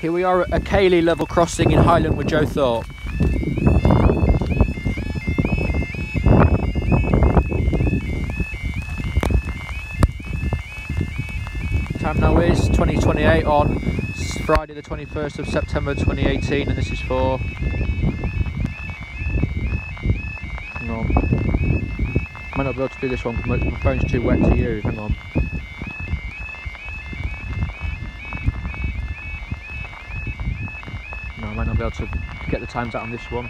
Here we are at Acheilidh level crossing in Highland with Joe Thorpe. Time now is 2028 on Friday the 21st of September 2018 and this is for... Hang on. Might not be able to do this one because my phone's too wet to use, hang on. I might not be able to get the times out on this one.